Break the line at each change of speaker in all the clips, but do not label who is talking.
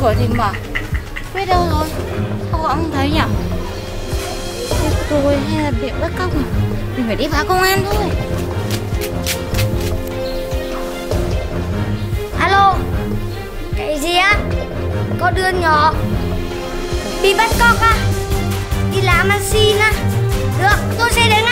cửa thì mở. Biết đâu rồi không gọi không thấy nhỉ? Chết tôi hay là bị bắt cóc nhỉ? Mình phải đi báo công an thôi.
Alo, Cái gì á? Có đứa nhỏ. Bị bắt cóc à Đi làm ăn xin á? Được, tôi sẽ đến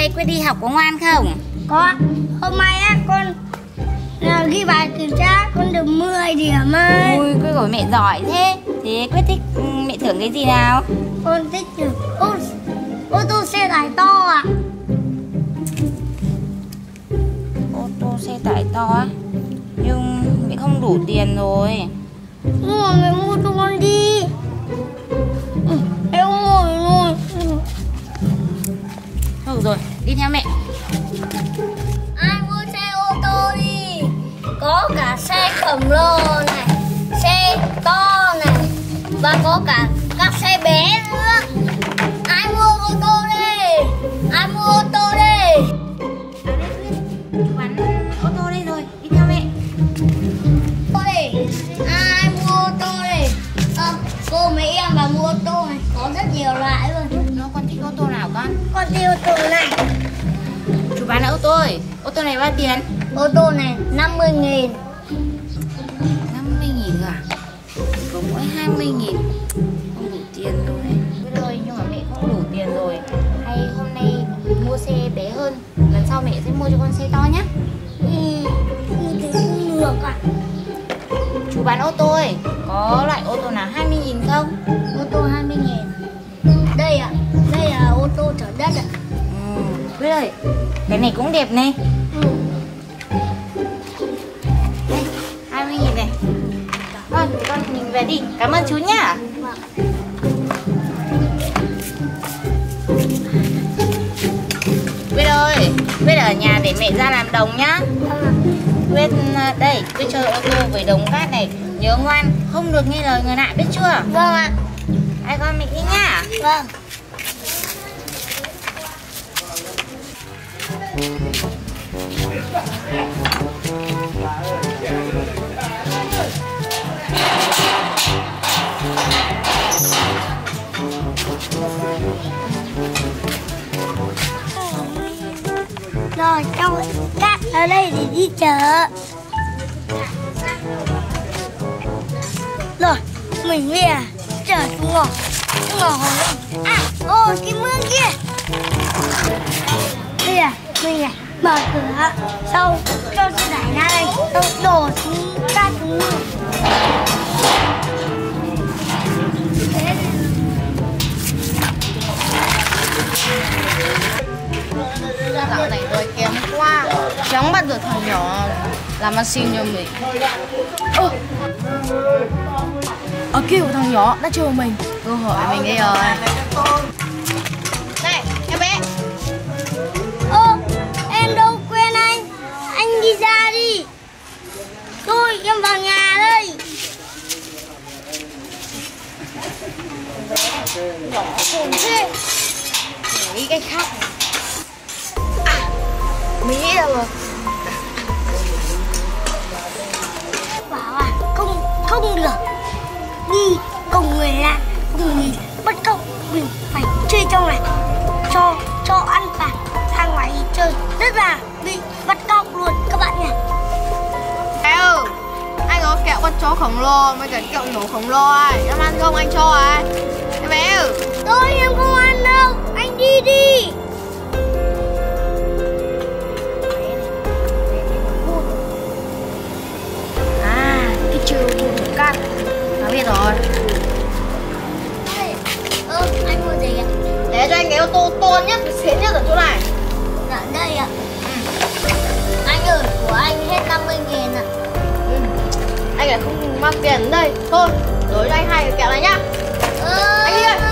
nay Quyết đi học có ngoan không?
Có. Hôm nay á con à, ghi bài kiểm tra con được 10 điểm ơi.
Ui Quyết của mẹ giỏi thế. Thế Quyết thích ừ, mẹ thưởng cái gì nào?
Con thích được ô, ô tô xe tải to à
Ô tô xe tải to á? Nhưng mẹ không đủ tiền rồi.
Mà mẹ mua cho con đi
đi theo mẹ.
Ai mua xe ô tô đi? Có cả xe khổng lồ này Xe to này Và có cả các xe bé nữa. Ai mua ô tô đi? Ai mua ô tô đi?
Bán ô tô đây rồi Đi theo mẹ.
Ô đi Ai mua ô tô đi? Cô mấy em vào mua ô tô này Có rất nhiều loại luôn.
Nó con thích ô tô nào con?
Con đi ô tô này
bán ô tô ơi. Ô tô này bao tiền?
Ô tô này 50 nghìn.
50 nghìn à? Có mỗi 20 nghìn. Không đủ tiền rồi. Biết ơi nhưng mà mẹ không đủ tiền rồi. Hay hôm nay mua xe bé hơn Lần sau mẹ sẽ mua cho con xe to nhé
Ừ, không được à
Chú bán ô tô ơi Có loại ô tô nào 20 nghìn không?
Ô tô 20 nghìn. Đây ạ Đây là ô tô chở đất ạ.
Ừ Biết ơi Cái này cũng đẹp này.
Ừ.
Đây 20 nghìn này. Thế con mình về đi. Cảm ơn chú nhá. Quyết ơi Quyết ở nhà để mẹ ra làm đồng nhá. Quyết à, đây Quyết chơi ô tô với đồng cát này. Nhớ ngoan không được nghe lời người lạ biết chưa?
Vâng ạ.
Hai con mình đi nhá.
Vâng Rồi, trong cát ở đây để đi chợ. Rồi, mình về chờ xuống ngõ Xuống ngõ À, ô, cái mương kia. Đây à, mình này Mở cửa Sau, cho chị đẩy ra đây Xong đổ xuống cát xuống
Dạo này tôi kém quá. Chẳng bắt được thằng nhỏ Làm ăn xin cho mình. Ơ. Ờ, Ở kia của thằng nhỏ đã chơi mình. Cơ hội mình đây rồi
Thôi, vào nhà đi
Nhỏ khùng thế. Nghĩ cái khác. À Mình nghĩ rồi.
Bảo à, không, không được.
lô mấy cái kẹo nổ khổng lo ai, em ăn không anh cho ai, em bé
tôi em không ăn đâu anh đi đi.
À cái trừ vùng cắt đã biết rồi.
Ơ ừ, anh mua gì ạ?
Để cho anh cái ô tô to nhất xịn nhất ở chỗ này. Dạ đây ạ. Ừ. Anh ơi của anh hết 50 nghìn ạ. à anh
lại không mang tiền đến đây. Thôi đối cho anh hai cái
kẹo này nhá. Anh đi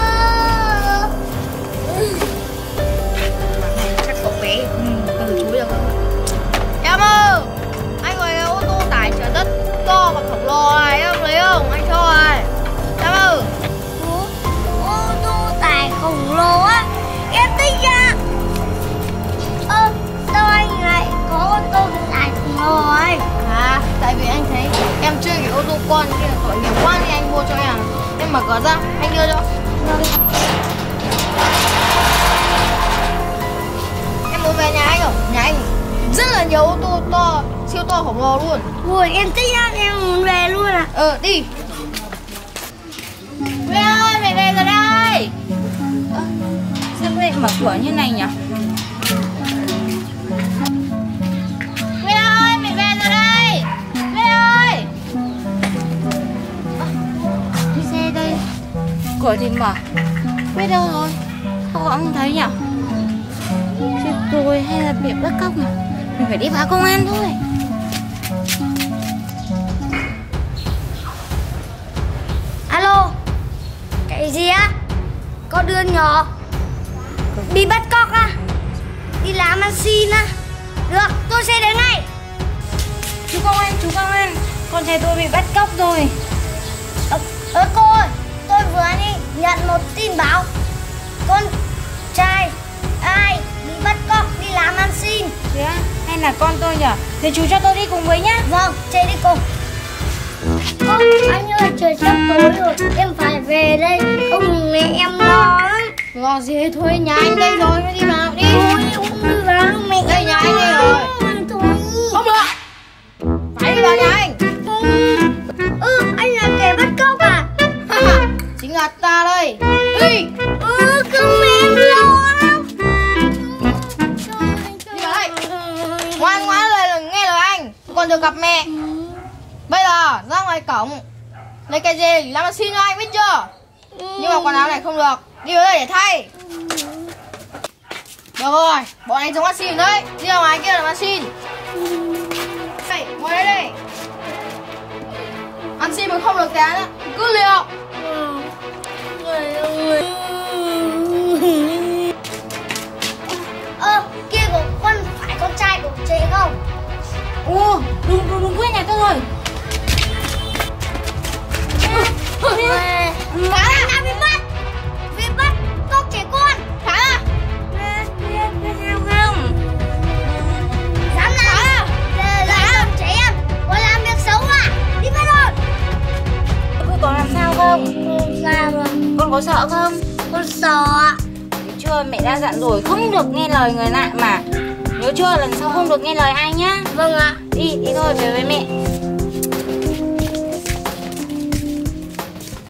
con kia tội nghiệp quá nên anh mua cho em em mở cửa ra anh đưa cho. Em muốn về nhà anh không? Nhà anh rất là nhiều ô tô to siêu to khổng lồ luôn.
Ui em thích ra em muốn về luôn à?
Ờ đi.
Mẹ ơi, mẹ về rồi đây. Ơ, Sao mẹ mở cửa như này nhỉ? Thì mở Mẹ đâu rồi? Không thấy nhỉ? Chết tôi hay là bị bắt cóc nhỉ? Mình phải đi báo công an thôi.
Alo cái gì á? Có đứa nhỏ bị bắt cóc à đi làm ăn xin á? Được tôi sẽ đến ngay.
Chú công an, chú công an. Con trai tôi bị bắt cóc rồi.
Ơ ơ, cô ơi, tôi vừa đi nhận một tin báo. Con trai ai bị bắt cóc đi làm ăn xin?
Thế á? Hay là con tôi nhỉ? Thế chú cho tôi đi cùng với nhá.
Vâng, chạy đi cô Ơ, anh ơi, trời sắp tối rồi Em phải về đây. Không mẹ em lo lắm?
Lo gì thôi nhà anh đây rồi đi vào đi.
Thôi, không đi vào mẹ
Đây, nhà anh đây rồi.
Thôi.
Không được được gặp mẹ. Bây giờ ra ngoài cổng. Lấy cái gì? Làm xin cho anh biết chưa? Nhưng mà quần áo này không được. Đi vào đây để thay. Được rồi bọn anh giống ăn xin đấy. Đi ra ngoài kia làm ăn xin. Đây ngồi đây đây ăn xin mà không được á thì cứ liều.
Ơ,
Ồ, đúng, đúng, đúng quên nhà tôi rồi.
Cả anh đã bị bắt Bị bắt cóc trẻ con
thả ra.
Dám làm. Là là làm trẻ em Còn làm việc xấu à Đi bắt rồi.
Tôi có làm sao không?
Không sao rồi.
Con có sợ không?
Con sợ. Ạ
chưa, mẹ đã dặn rồi không được nghe lời người lạ mà Nhớ chưa, lần sau không được nghe lời ai nhá.
Vâng ạ.
Đi, đi thôi, về với mẹ